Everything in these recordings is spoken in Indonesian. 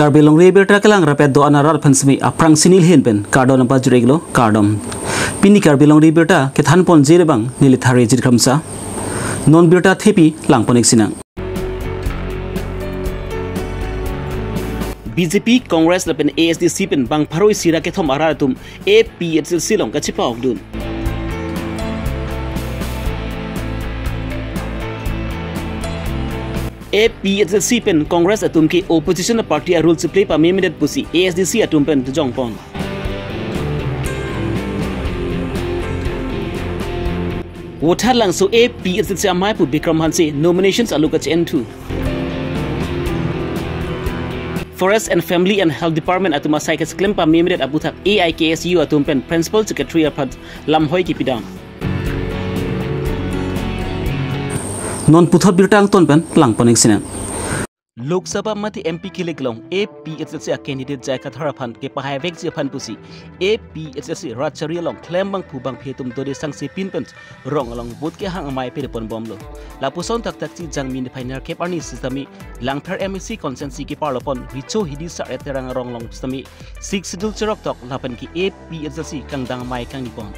Karbilong rebel trakalang rapet do anaral fansmi a prang sinil hinben kardon bajreglo kardom. Pini karbilong rebel ta kethan pon jirebang nilithare jirkhamsa. Non birta thepi langponek sinang. BJP Congress লেপেন A S D C পেন বাং ফারোই সিরা কেথম আরা তুম এ P S এল সিলং কাছে পাওক দুন APHC pen Congress atum ke opposition party a rule to play pa meminate pusi ASDC atum pen jong pon. Wotar lang so APHC amai pu Bikram Hanse nominations aluka N2. Forest and Family and Health Department atuma Psychics claim pa memiret abutak AIKSU atum pen Principal Secretary apat lamhoi kipidam. non puthot birtang ton pen plang paning sina लोक सभा मति एमपी खिले गलों ए P H S candidate जाय कथरा फन के पहाय वेक जे फन पुसी ए पी एच एस राजचरी लों क्लेम बंग फुबंग फेतुम दोरे संग से पिन पन रोंग लों बुत के हंग माय पेरे पन बम लो लापुसोन तक तक ची जंग मिन फाइनर के पानी सिस्टमी लांगथर एमसी कॉन्सेंसी के पार लोपन रिचो हिदी सा एतरंग रोंग लों सिस्टमी सिक्स शेड्यूल चरक तक लापन की ए पी एच एस कंगदांग माय कंग निपन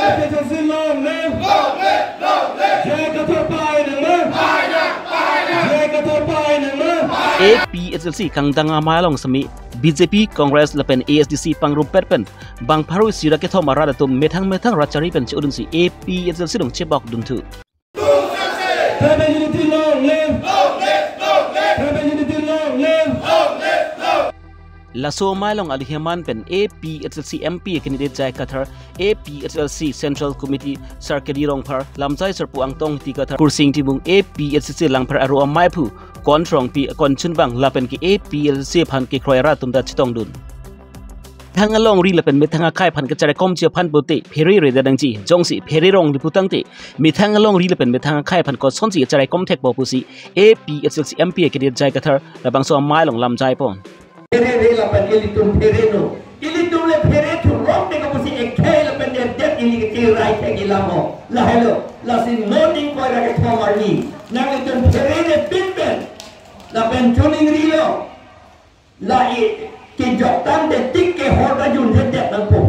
live. Bitches in long live. Long live, long live. Jacob to Biden live. Biden, Biden. Jacob to Biden live. APSLC kang danga mayalong sami BJP Congress lapen ASDC pangrum perpen bang paru sira ke thoma rada tum methang methang rachari pen chi udun si APSLC dong chebak dun tu. Tebe Lasomalong Alheman pen APHLC MP candidate Jai Kathar APHLC Central Committee Sarkadi Rongphar Lamjai Sarpu Angtong Ti Kathar Kursing Timung APHLC Langphar Aru Amaipu Kontrong Pi Konchun Bang Lapen ki APHLC Phan ki Kroira Tumda Chitong Dun ทางลองรีละเป็นมิทางค่ายพันกระจายคมเชียพันโปติเพรีเรดดังจีจงสิเพรีรองริพุตังติมีทางลองรีละเป็นมิทางค่ายพันกอซ้อนสิกระจายคมเทคบอปุสิเอพีเอสเอลซีเอ็มพีกระเดียดใจกระเทอระบางส่วนไม้หลงลำใจปอน Pere re la pan ili tum pere no. Ili tum le pere tu rong ne kamu si ekhe la pan dia dia ili ke rai ke gila mo. La hello. La si no ding ko ra ke ni. Na ke tum pere ne pin pen. La tuning ri lo. La i ke jok tan de tik ke hor da jun de de nang po.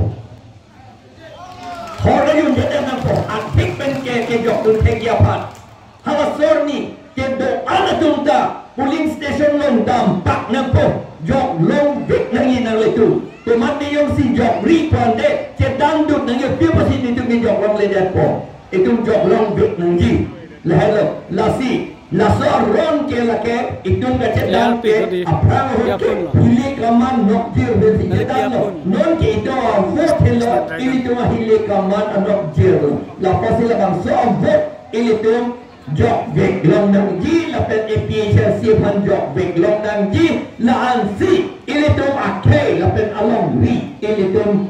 Hor da jun de de nang po. A tik pen ke ke jok dun ke gya pan. Sor ni ke do ana tum ta. Puling station long dam pak nang po យកលោកវិញ្ញាណលើទូទៅមកនិយមស៊ីយករីផនទេជាដងទុកនឹងវាពីពីទីទីយកលោកលេដែរពោឯទុំយកលោកវិញ្ញាណលហើយឡាស៊ីឡាសររនគេលកែឯទុំកជាដងទេអប្រាហូគេពលិកម្មនោះជាវិទ្យាដងនោះគេទៅវុធិលឯទុំហិលិកម្មអត់ជាឡាប៉ាស៊ីលបងសអវុធឯទុំ vek long nang ji la an si ili tum akhe la pen along ri ili tum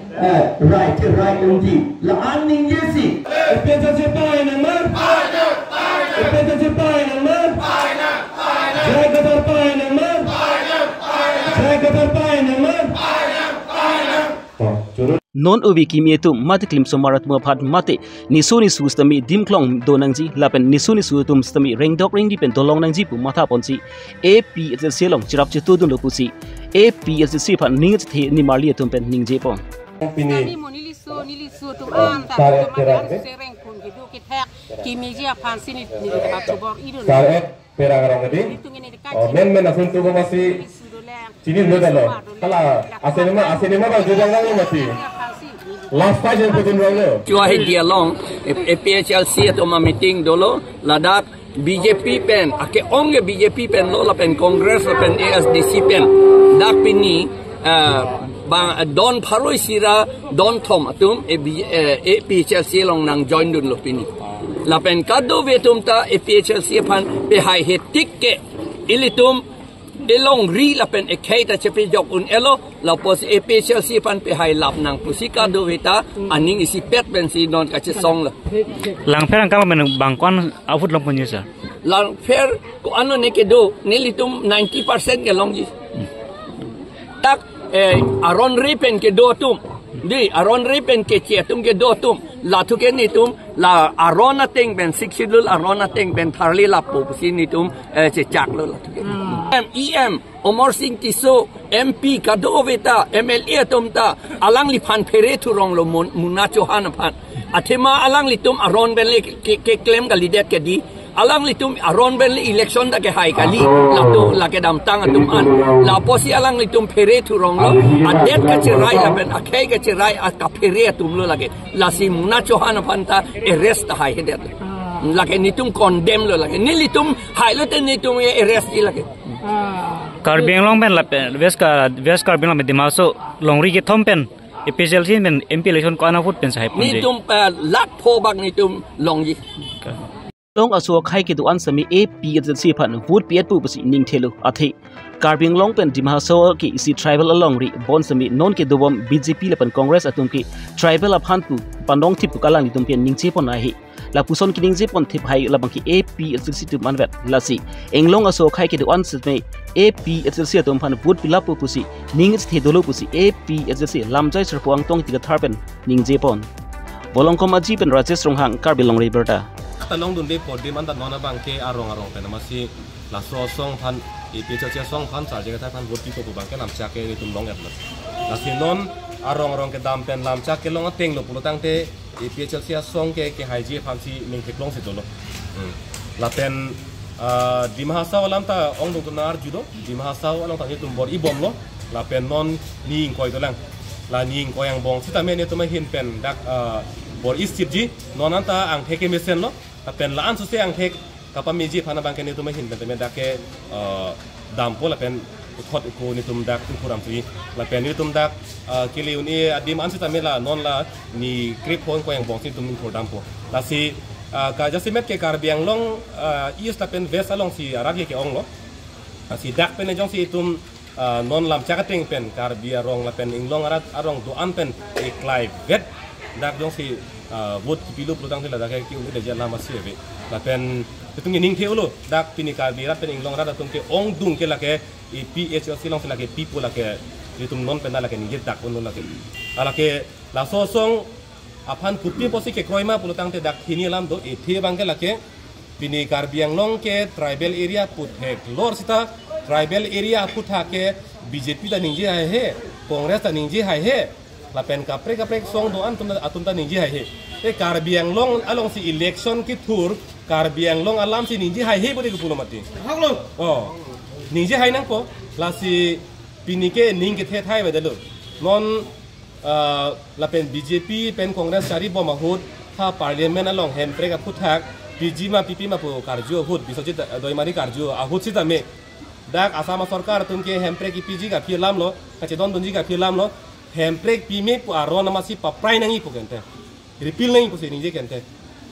right right nang ji. La an ning ye si. APHL si pai nang mar pai nang pai nang APHL si pai nang mar pai nang pai nang jai katar pai nang mar pai nang pai nang jai katar pai nang mar non ubi kimi tu mati klim so marat mo phat mate nisu ni su stami dim klong do nang ji lapen nisu ni su tum stami reng dok reng di pen dolong nang ji pu matha pon chi ap se selong chirap chi tu dun lo ku chi ap se si phan ning the ni marli tum pen ning je pon pini so nili so to an ta to man sereng pun ki do ki thak kimi ji aphan sinit ni ta chubor idon kare peragarang di men men asun tu masih Sini dulu kalau asenema asenema bang jujang lagi masih. Last time yang lo chua hi dia long APHLC atau meeting dolo ladak BJP pen. Ake onge BJP pen lo la pen Congress la pen ASDC pen. Dak pini bang don paroi sira don thom atum APHLC long nang join dun lo pini. La pen kado vetum ta APHLC pan pe hai hetik ke ilitum elong ri la pen e khaita chepi jok un elo la pos e special si pan pe hai lap nang pusika do vita aning isi pet ben si non ka che song la. Lang fer ang kama men bang kwan avut long punya sa? Lang fer ko ano ne ke do nilitum 90% ke long ji. Tak eh aron ripen ke do tum. Di aron ripen ke che tum ke do tum. La tu ke ni tum la arona teng ben sikshilul arona teng ben tharli la pu si ni tum che chak lo la tu ke em em omor sing ti so mp kadoveta mla tum ta alang li phan phere thu rong lo munna chohan phan. Athema alang li tum aron ben le ke claim ka lidet ke di. Alang li tum aron ben li election da ke hai kali la tu la ke dam tang tum an. La posi alang li tum phere tu rong lo adet ka chirai la ben akhai ka chirai a ka phere tum lo lage la si muna chohan phanta arrest hai hedet lage ni tum condemn lo lage ni li tum hai lo te ni tum arrest di lage Karbiang long pen la pen west ka west Karbiang long pen dimaso longri ke thom pen EPSL sin pen MP election ko ana foot pen sahib ni tum lat pho bak ni tum long yi long aso khai ke duan sami AP agency phan vote piat pu pasi ning thelu athe Karbing long pen dimha so ki isi tribal along ri bon sami non ke dubam BJP lepan Congress atum ki tribal aphan pu pandong thip kalang ni tum pen ning che pon a hi la puson ki ning je pon thip hai la bang ki AP agency tu man vet la si englong aso khai ke duan sami AP agency atum phan vote pilap pu pusi ning the dolo pusi AP agency lamjai serpuang tong ti ga tharpen ning je pon bolong komaji pen rajesh ronghang Karbing long riberta talong dun de podim anda nona bang ke arong arong pe namasi la so song pan i pi cha cha song pan cha je ka pan voti ko bang ke nam cha ke tum long et la si non arong arong ke dam pen lam cha ke long ateng lo pulutang te i pi cha cha song ke ke hai ji pan si ning ke long si do lo la pen di mahasa walam ta ong dung nar judo di mahasa walam ta ni tum bor i bom lo. La pen non ni koi to lang la ni ko yang bong sita me ne to ma hin pen dak bor istip ji. Non anta ang theke mesen lo pen laan su se ang thek kapa mi ji phana bang ke ni tum hin pen me dak ke dam po la pen khot ko ni tum dak tum puram tui la pen ni tum dak kili uni adim an sita me la non la ni krip phon ko yang bong si tum ko dam po si ka jasimet ke kar biang long is la pen ves along si arab ke ong lo. Si dak pen jong si tum non lam chakating pen kar bia rong la pen inglong arat arong do an pen e klai vet dak jong si vot pilu plutang la dak ki uni de jala masi ve la pen tung ning the ulo dak pini kar bia pen inglong arat tung ke ong dung ke la ke e PHL si long la ke people la ke tum non pen la ke ni dak un la ke ala ke la so song apan kupi posi ke kroima pulutang te dak hini lam do e the bang ke la ke pini kar long ke tribal area put he lor sita tribal area put ha ke BJP ta ningji hai he congress ta ningji hai he lapen kapre kapre song doan tunda atunta ninji hai he e karbiang long along si election ki thur karbiang long alam si ninji hai he bodi kupulo mati haklo oh ninji hai nang po lasi pinike ning ke the thai bedalo non lapen bjp pen congress sari boma hut ha parliament along hempre ka puthak PG মা পিপি মা কার্য হুত বিশ্বজিৎ দৈমারি কার্য আহুত সিতামে ডাক আসাম সরকার তুমি হেমপ্রে কি পিজি গাফিয়ে লামলো কাছে দন দঞ্জি গাফিয়ে লামলো hemprek pime pu aron masih paprai nangi pu kente repeal nangi pu se nije kente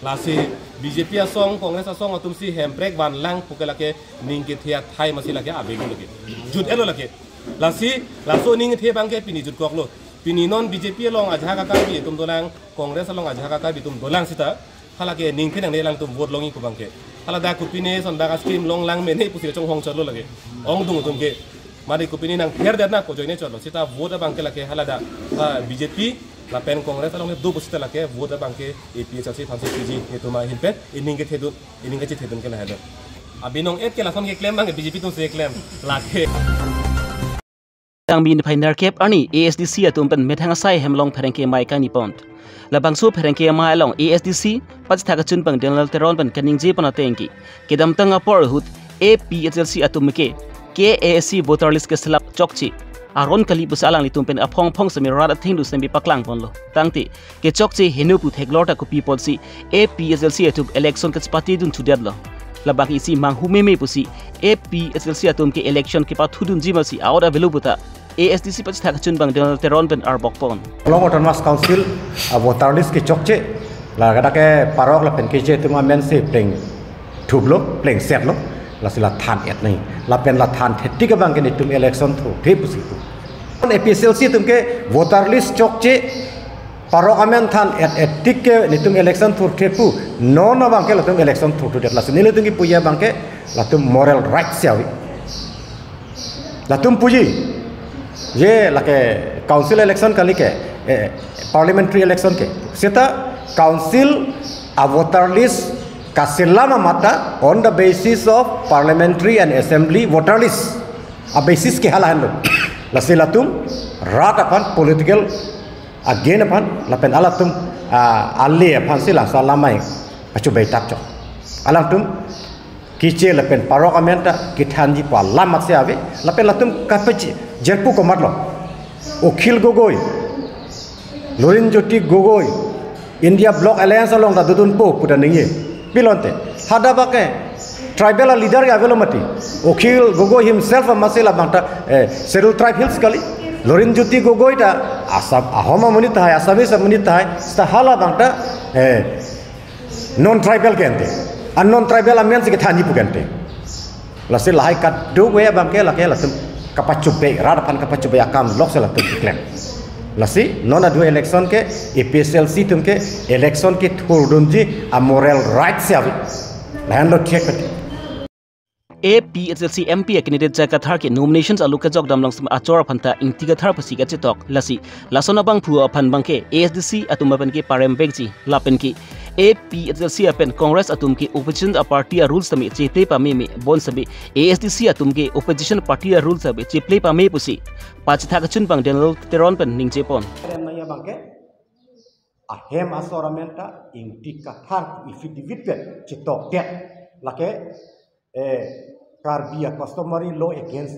lasi BJP asong Kongres asong atum si hemprek ban lang pu kelake ningke thia thai masih lake abegu lake jut elo lake lasi laso ning thia bangke pini jut koklo pini non BJP long ajha ka ka bi tum dolang Kongres long ajha ka ka bi tum dolang sita halake ningke nang lang tum vote longi ku bangke hala da kupine sonda ka scheme long lang mene pu se chong hong chalo lake ong dung tum ke मारी कपी नेरदेना को जयने चलो सीता भोट बांके लाखे हालादा बीजेपी पेन कॉग्रेस हालाँकि दो बस लाखे भोट बांके ए पी एस से फांसे पीजी हिमपे इनिंगे थे इनिंगे थे अभी नौ एट के लाख के क्लेम बांगे बीजेपी तो क्लेम लाखे तंगी निफाई नरकेप एस डी सी अतुपन मेथंगसाई हेमलों फेरें माइक निपोन लबंगसु फेरें मा एलों ए एस डी सी पचथाक चुनपंग दिनल तेरोन कनिंग जे पना तंग अपोर हुत A P H L C अतुम ke KASC voter list ke selap chokchi aron kali busalang litum pen aphong phong sami rada thindu sami paklang ponlo tangti ke chokchi henu pu theklorta ku people si APHLC atum election ke party dun thudadlo labak isi mang humeme pusi APHLC atum ke election ke pa thudun jima si awda velu ASDC pach thak chun bang Donald Teron ben ar bokpon Long Autonomous Council a voter list ki chokche la gada ke parok la pen ke je tuma men se pleng thublo pleng set lo lasi latan et nai lapen latan thetti ka bang kini tum election thu the pusi tu on APSLC tum voter list chok paro parliament than et et ke nitum election thu the pu no na bang ke latum election thu tu det lasi nile tum ki puya bang ke latum moral rights ya, latum puji ye lake council election kali ke parliamentary election ke seta council a voter list kasilama Mata on the basis of parliamentary and assembly voter list. A basis ke halahan lo. Lasilatum rat upon political again upon lapen alatum ali upon sila salamai pacu baitak cok. Alam tum la pen parok amenta kithanji pa lamat se ave lapen latum kapaj jerpu ko matlo. Okhil gogoi Lorin Jyoti Gogoi India Block Alliance along the Dudunpo putan ningi দুদুন পো পুটা নিয়ে পিলন্তে হাদাবাকে tribal leader আবেলো মাতি অখিল গগৈ হিমসেলফ মাসিলা বাংটা Serul tribe hills কালি লরিণ জ্যোতি গগৈ তা আসাম আহম মনি তাহাই আসামিস মনি তাহাই সাহালা বাংটা নন ট্রাইবেল কেনতে আর নন ট্রাইবেল আমিয়ান সিকে থানি পুকেনতে লাসে লাহাই কাট দু ওয়ে বাংকে লাকে লাতুম kapacupe rada pan kapacupe akam lok sala tu klem lassi নাধু election K A P S L C তুমি এলেকশন কে থি আর মোরেল রাইটস আবি A P S L C M P A candidate জা কথার কে আলু কে দাম আচর ফান্তা ইংতি কথার ফসি গেছে টক লাসি ফু আফান বাংকে এ এস ডি সি আতুম্বাপেন কে বেগজি লাপেন কি ए पी एच अपन कांग्रेस अतुम के ओपोजिशन पार्टी रूल समे चेपले पामे में, बोन समे। ए एस डी सी अतुम के ओपोजिशन पार्टी रूल समे चेपले पामे पुसी। पाच था कचुन पंग डेनल तेरोन पन। निंचे पोन अहम असोरमेंटा इंटी का थार इफिडिविट पे चितो टे लके ए कार्बिया कस्टमरी लो अगेंस्ट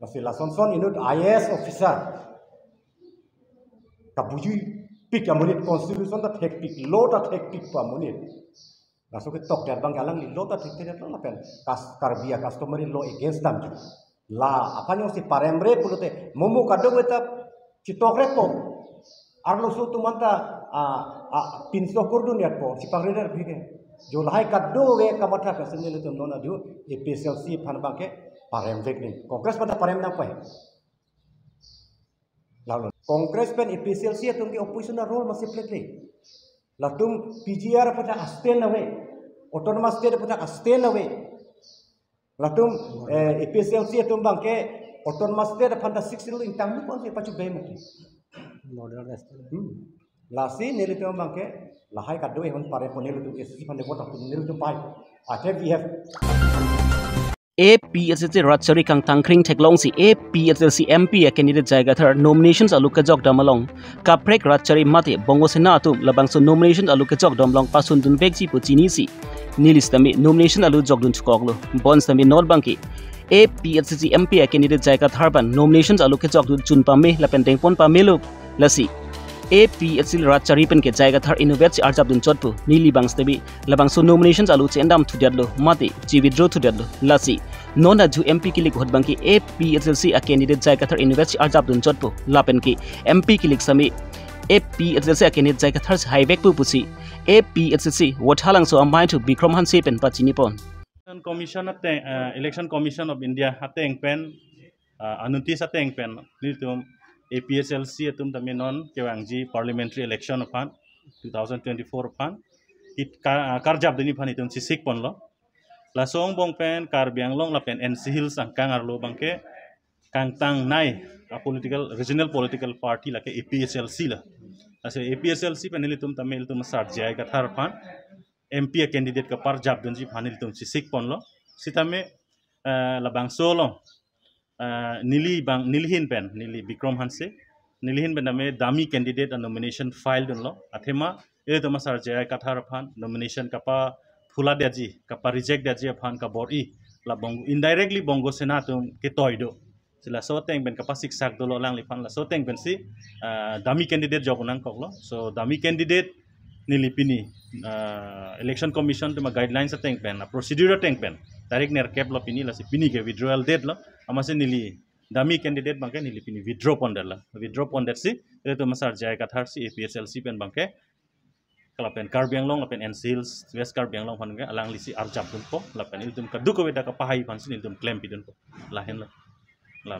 मसिला सोनसोन इनुट आईएएस ऑफिसर का बुज़ुर्ग pik amunit constitution ta thek pik law ta thek pik pa amunit na so ke tok ter bang galang li law ta thek ter la pen kas karbia customary law against them la apanyo si paremre pulute momu kado weta citok re po arlo su tu manta a a pinso kurdun ya po si pangrener phige jo lahai kado we kamatha ka senile tu nona du epsl si phan bangke parem vek ni. Kongres pada parem na pa Kongres pen EPCLC atum ke opposition role masih play play. Latum PGR pada abstain away. Autonomous state pada abstain away. Latum eh, EPCLC atum bang ke autonomous state pada six rule intang lu pun pacu bay mati. Model hmm. Lasi nilai tu bang ke lahai kado eh hon pare pun nilai tu kota pun nilai tu pai. I think we have APSC Ratchari Kang Tangkring Teklong si APSC MP a candidate jaiga thar nominations aluka jok damalong kaprek Ratchari mate bongo sena atum labang so nominations aluka jok damlong pasun dun vekji pu chini si nilis tami nomination alu jok dun chukoglo bons tami not banki APSC MP a candidate jaiga thar ban nominations aluka jok dun chun pame lapen tengpon pamelo lasi APSC रचरीपन के जायगा थर इनोवेट अर्जाबदुन चोटपु नीली बांगस्तेबी लबांगसो नोमिनेशन आलु चेंदाम थुदेदलो माते जीविद्रो थुदेदलो लासी नोना जु एमपी की लिग पी बांकी एपीएससी अ कैंडिडेट जायगा थर इनोवेट अर्जाबदुन चोटपु लापेन की एमपी की लिग समी एपीएससी अ कैंडिडेट जायगा थर हाईवेक पु पुसी एपीएससी वठालांगसो अमाइन टू विक्रम हंसीपन पाचिनीपन election commission election commission of India हते एंगपेन अनुतीस अते एंगपेन APSLC atum tami non kewangji parliamentary election upon 2024 upon it karjab dini pan itum sisik pon lo la song bong pen kar biang long la pen NC Hills ang kang arlo bangke kang tang nai a political regional political party la ke APSLC la ase APSLC pen itum tami itum sar jai ka thar pan MP candidate ka par jab dunji pan itum sisik pon lo sitame la bang solo uh, nili bang nilhin pen nili bikram hanse nilhin ben name dami candidate a nomination filed lo athema e to masar jaya kathar phan nomination kapa phula deji kapa reject deji phan ka bori la bong indirectly bongo sena tum ke toido sila so teng ben kapa sik sak dolo lang li phan la so teng ben si dami candidate job nang koklo so dami candidate nili pini uh, election commission tuma guidelines ateng pen procedure ateng pen direct ner cap lo pini la si pini ke withdrawal date lo amase nili dami candidate bangke nili pini withdraw pon la withdraw pon si itu masar jaya kathar si APSLC pen bangke kalau pen karbiang long pen ensils west karbiang long pan alang lisi arjab pun po pen itu tum kadu ko beda ka pahai pan sin itu claim pidun po. Lahen la. La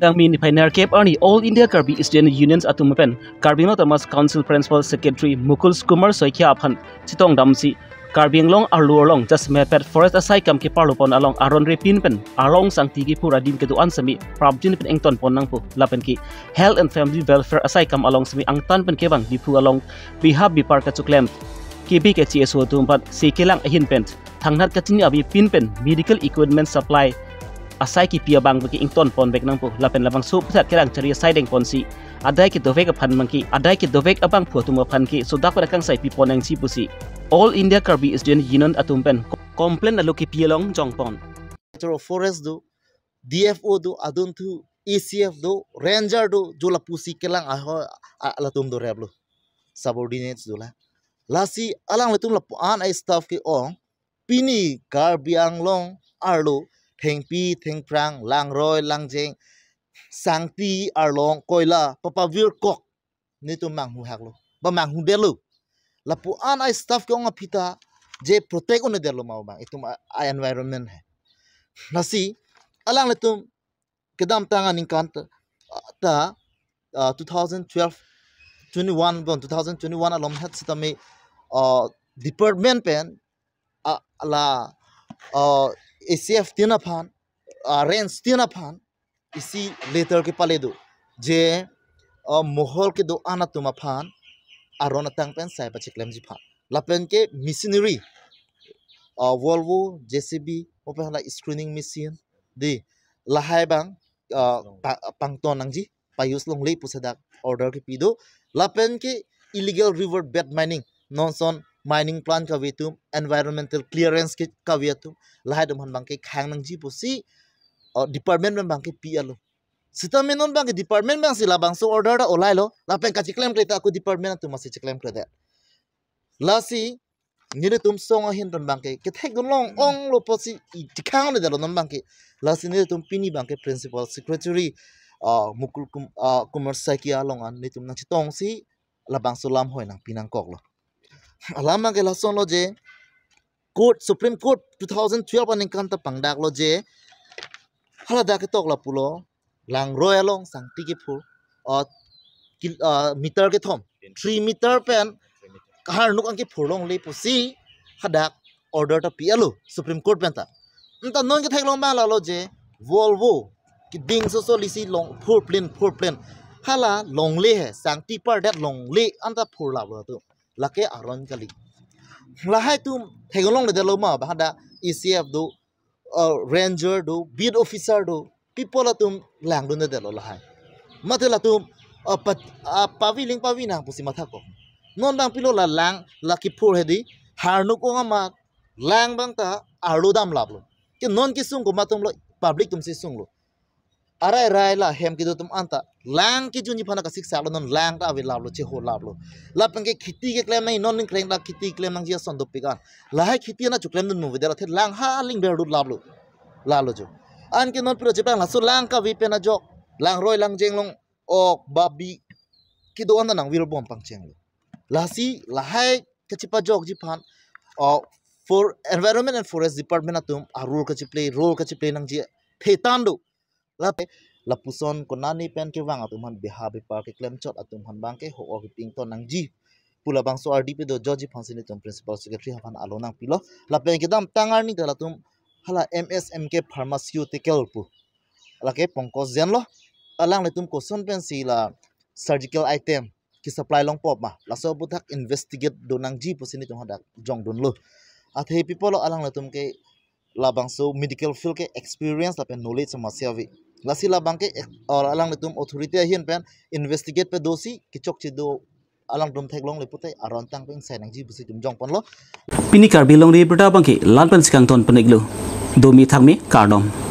Dang min pioneer Cape Arni All India Karbi Student Unions atumapen Karbi no Tamas Council Principal Secretary Mukul Kumar Soikhya aphan chitong damsi Karbing long long just mepet forest asai kam parlupon along aron repin pen along sang tigi pura dim ketu ansami prabjin pen engton pon nang pu lapen ki. Health and family welfare asai kam along sami angtan pen kebang di along bihab bi parka cuklem ki bi ke chi eso tumpat si kilang ahin pen thangnat kachini abi pin pen medical equipment supply asai ki pia bang bagi ington pon bek nang pu. Lapen labang sup sat kirang ceria siding pon si. Adai ki dovek apan mangki adai ki dovek abang pu tu pan ki. Sudak pada kang sai pi pon ang si pusi all india karbi is jen yinon atum pen. Komplain alu ki pia long jong pon. Forest do dfo do adun tu ecf do ranger do jola pusi kelang aho alatum do reblo subordinates do la. Lasi alang letum la an ai staff ki ong pini gar biang long arlo thành pi thành prang lang roi lang jeng sang ti arlong koila papa vir kok. Ni tu mang hu haklo ba mang hu delu la pu an ai staff ko nga pita je protect on delu mau bang itu ai environment hai nasi alang à, letum kedam tangan ingkan ta 2012 21 bon 2021 alom hat sitame department pen à, ala, uh, ờ, ए ACF तीना फान रेंज तीन फान इसी लेटर के पाले दो, जे महल के दो आना तुम फान आरो नंगपेन सैबा चिकलम जी फान। लपेन के मिशनरी वल्वो जे सी बी मोपे स्क्रीनिंग मिशन, दि, लहाय बंग पांगटो तो नंगजी पायुस लोंली पुसदा ऑर्डर के पीदो लपेन के इलीगल रिवर बेड माइनिंग, नॉन सॉन mining plant ka environmental clearance ke ka vitum lahai dum han bangke khang nang ji pusi department men bangke pi alo sita menon bangke department bang sila bang so order da olai lo la pen ka claim kreta aku department tu masih claim kreta lasi nire tum song a hin don bangke ke thek long ong lo posi tikhang le da lo non bangke. Lasi nire tum pini bangke principal secretary mukul kum kumar sakia long an nitum nang chitong si labang sulam hoi nang pinang kok lo alama ke lasong lo je court supreme court 2012 aning kan ta pangdak lo je hala da ke tok la pulo lang royalong sangti ke phu or meter ke thom 3 meter pen kahar nuk angki phurlong le pusi hadak order ta pialo supreme court pen ta ta non ke thaklong ba la lo je volvo कि दिंग सो सो लिसी लोंग four plane four plane हाला लोंगले है सांगटी पर डेट लोंगले अंता फोर लाबो तो lo tu lake aron kali lahai tu thegolong le dalo ma bahada ECF do ranger do beat officer do people atum lang do ne dalo lahai matela tum paviling pavina pusi matha ko non bang pilo la lang laki phur hedi harnu ko ma lang bang ta arlu dam lablo ke non ki sung ko matum lo public tum si sung lo अरे रायला हेम की तुम अंता लैंग की जो निफा का शिक्षा आलो none Lang अभी लाभ लो चेहो लाभ लो लापन के खेती के क्लेम नहीं नॉन लिंग क्लेम ला खेती क्लेम नंग जिया संदो पिगान लाहे खेती ना चुक्लेम नन मुवे देला थे लैंग हा लिंग बेड़ू लाभ लो लाभ लो जो आन के नॉन पिरो चेपे ला सो लैंग का वी पे ना जो लैंग रोय लैंग जेंग लोंग ओ बाबी की दो अंदा नंग वीर बोम पंग चेंग लो लासी लाहे कचिपा जोग जी फान ओ for environment and forest department ना तुम आ रोल कचि प्ले रोल कचि प्ले नंग जिया थे तांडू lape lapuson konani pen ke wang atum han biha bi par ke claim chot atum han ho o ping to nang ji. Pula bang rdp do joji phansini tum principal secretary hapan alonang pilo. Lape ke dam tangar ni dala tum hala msmk pharmaceutical pu. Lake pongkos zen lo. Alang le tum ko son pen si surgical item ki supply long pop ma. La so buthak investigate do nang ji pu sini tum hadak jong don lo. Athe people alang le tum ke labang so medical field ke experience la pen knowledge ma siavi lasila bangke और tum authority hian pen investigate pe dosi kichok chi do alang dum thek long le putai aron tang peng sai nang ji busi tum jong pon lo. Pini kar bilong ri bangke lan pen sikang ton peniklu domi thangmi kardom